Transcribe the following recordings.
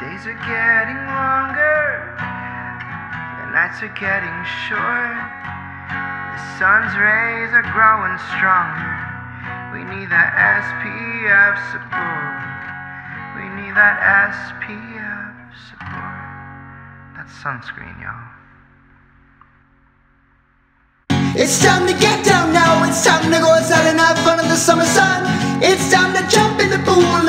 days are getting longer, the nights are getting short. The sun's rays are growing stronger. We need that SPF support. We need that SPF support. That's sunscreen, y'all. It's time to get down now. It's time to go outside and have fun in the summer sun. It's time to jump in the pool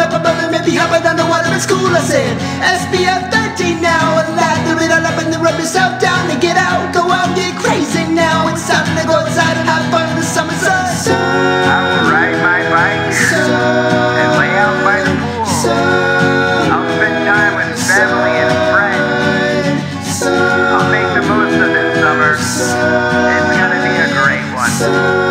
school. I said SPF 13 now. Lather it all up and then rub yourself down and get out. Go out, get crazy now. It's time to go outside and have fun in the summer sun. I will ride my bike and lay out by the pool. I'll spend time with family and friends. I'll make the most of this summer. It's gonna be a great one.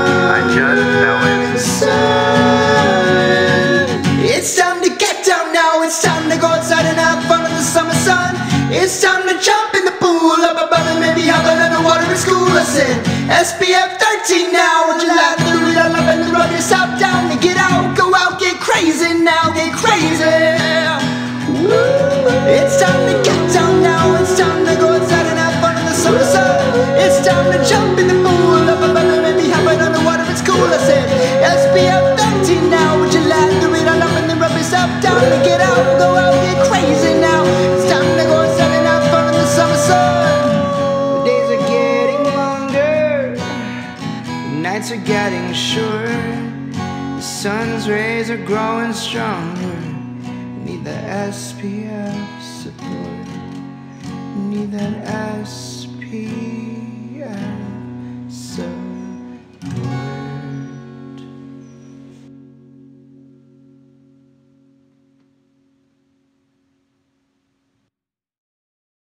It's time to jump in the pool up above and maybe hop the water in school. I said SPF 13 now. Would you like to read all up and rub yourself down to get out? Go out, get crazy now, get crazy. Woo. It's time to get down now. It's time to go outside and have fun in the summer sun. It's time to jump in the pool up above and maybe hop it water in school. I said nights are getting short. The sun's rays are growing stronger. Need the SPF support. Need that SPF.